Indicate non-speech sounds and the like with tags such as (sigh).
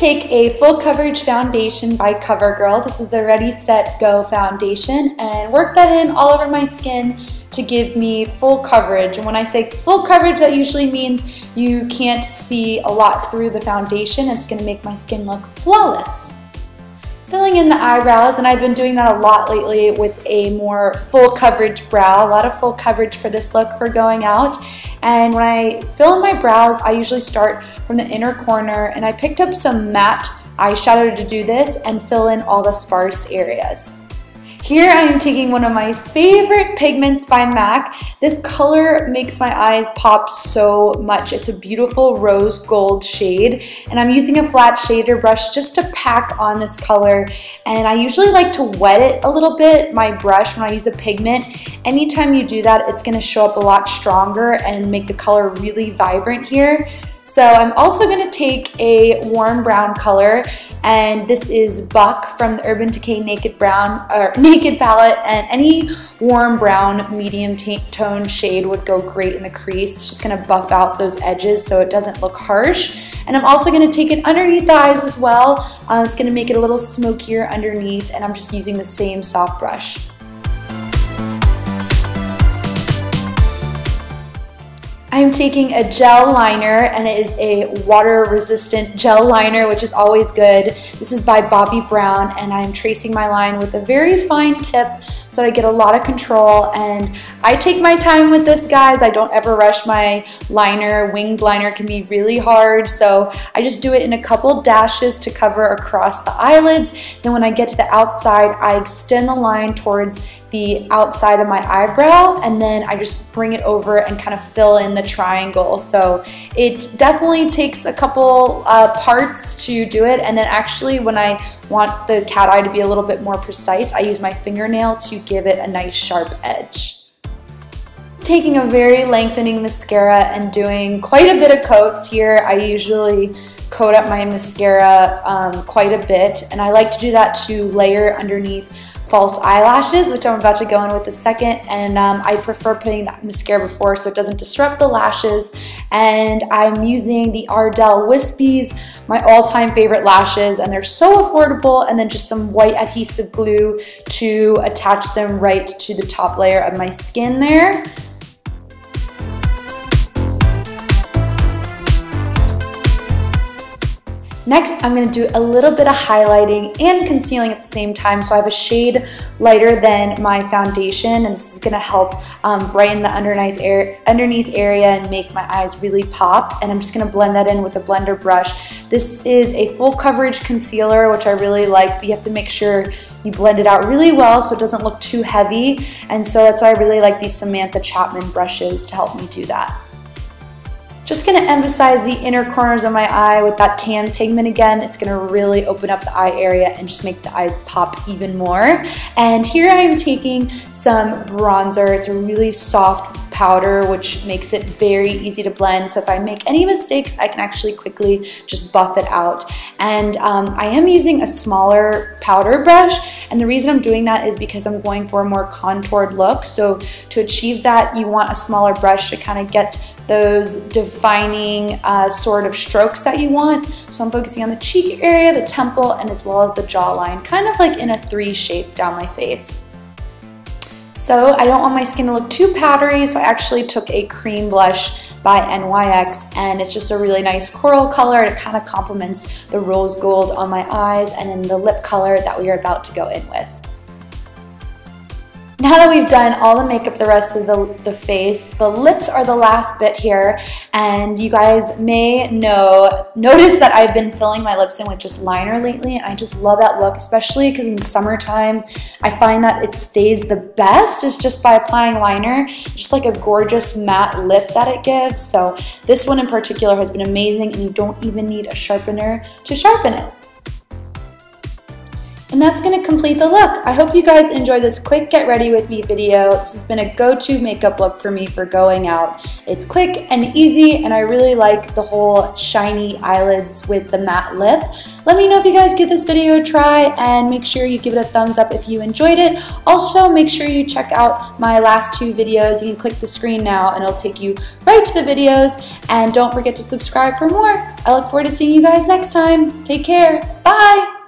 take a full coverage foundation by CoverGirl. This is the Ready Set Go foundation and work that in all over my skin to give me full coverage. And when I say full coverage, that usually means you can't see a lot through the foundation. It's gonna make my skin look flawless. Filling in the eyebrows, and I've been doing that a lot lately with a more full coverage brow, a lot of full coverage for this look for going out. And when I fill in my brows, I usually start from the inner corner and I picked up some matte eyeshadow to do this and fill in all the sparse areas. Here I am taking one of my favorite pigments by MAC. This color makes my eyes pop so much. It's a beautiful rose gold shade and I'm using a flat shader brush just to pack on this color and I usually like to wet it a little bit, my brush, when I use a pigment. Anytime you do that, it's gonna show up a lot stronger and make the color really vibrant here. So I'm also gonna take a warm brown color and this is Buck from the Urban Decay Naked Brown or (laughs) Naked palette and any warm brown medium tone shade would go great in the crease. It's just gonna buff out those edges so it doesn't look harsh. And I'm also gonna take it underneath the eyes as well. Uh, it's gonna make it a little smokier underneath and I'm just using the same soft brush. I'm taking a gel liner and it is a water resistant gel liner which is always good. This is by Bobbi Brown and I'm tracing my line with a very fine tip so I get a lot of control and I take my time with this guys. I don't ever rush my liner. Winged liner can be really hard so I just do it in a couple dashes to cover across the eyelids. Then when I get to the outside I extend the line towards the outside of my eyebrow and then I just bring it over and kind of fill in the triangle. So it definitely takes a couple uh, parts to do it and then actually when I want the cat eye to be a little bit more precise, I use my fingernail to give it a nice sharp edge taking a very lengthening mascara and doing quite a bit of coats here. I usually coat up my mascara um, quite a bit and I like to do that to layer underneath false eyelashes, which I'm about to go in with a second. And um, I prefer putting that mascara before so it doesn't disrupt the lashes. And I'm using the Ardell Wispies, my all-time favorite lashes, and they're so affordable. And then just some white adhesive glue to attach them right to the top layer of my skin there. Next, I'm gonna do a little bit of highlighting and concealing at the same time. So I have a shade lighter than my foundation, and this is gonna help um, brighten the underneath, air, underneath area and make my eyes really pop. And I'm just gonna blend that in with a blender brush. This is a full coverage concealer, which I really like, but you have to make sure you blend it out really well so it doesn't look too heavy. And so that's why I really like these Samantha Chapman brushes to help me do that. Just gonna emphasize the inner corners of my eye with that tan pigment again. It's gonna really open up the eye area and just make the eyes pop even more. And here I am taking some bronzer. It's a really soft powder, which makes it very easy to blend. So if I make any mistakes, I can actually quickly just buff it out. And um, I am using a smaller powder brush. And the reason I'm doing that is because I'm going for a more contoured look. So to achieve that, you want a smaller brush to kind of get those defining uh, sort of strokes that you want. So I'm focusing on the cheek area, the temple, and as well as the jawline, kind of like in a three shape down my face. So I don't want my skin to look too powdery, so I actually took a cream blush by NYX and it's just a really nice coral color. It kind of complements the rose gold on my eyes and then the lip color that we are about to go in with. Now that we've done all the makeup the rest of the, the face, the lips are the last bit here. And you guys may know, notice that I've been filling my lips in with just liner lately. And I just love that look, especially because in summertime, I find that it stays the best is just by applying liner. Just like a gorgeous matte lip that it gives. So this one in particular has been amazing and you don't even need a sharpener to sharpen it. And that's to complete the look. I hope you guys enjoyed this quick get ready with me video. This has been a go-to makeup look for me for going out. It's quick and easy and I really like the whole shiny eyelids with the matte lip. Let me know if you guys give this video a try and make sure you give it a thumbs up if you enjoyed it. Also, make sure you check out my last two videos. You can click the screen now and it'll take you right to the videos. And don't forget to subscribe for more. I look forward to seeing you guys next time. Take care. Bye.